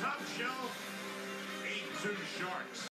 top shelf, eight two Sharks.